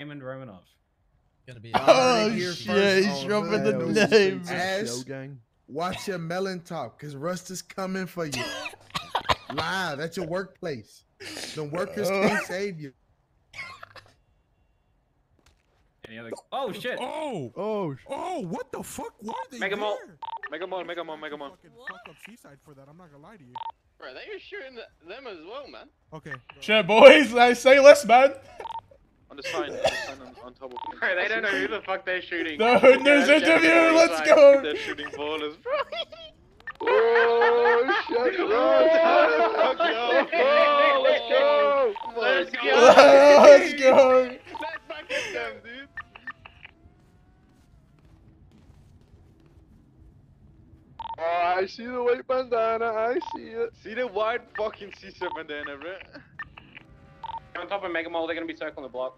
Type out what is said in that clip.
Raymond Romanov. Gonna be. Oh here shit, first he's on dropping the Hood name. News. Ass. Gang. Watch your melon talk, cause Rust is coming for you. Live at your workplace. The workers oh. can't save you. Any other? Oh shit! Oh, Oh, oh, what the fuck? Why are they Mega Mall. there? Mega Mall, Mega Mall, Mega Mall. Fucking fuck up Seaside for that. I'm not gonna lie to you. Bro, they were shooting them as well, man. Okay. go. Shit, boys, I say less, man. On the sign, on the sign on, on top of it. Bro, they don't know who the fuck they're shooting. The Hood News They're interview, let's like- go. They're shooting Ballas, bro. oh shit! Fuck yo. Oh, let's go. Let's go. Let's go. Let's fucking them, dude. Oh, I see the white bandana. I see it. See the white fucking Caesar bandana, bro? On top of Mega Mall, they're gonna be circling the block.